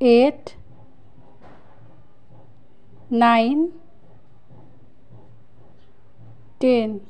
eight nine ten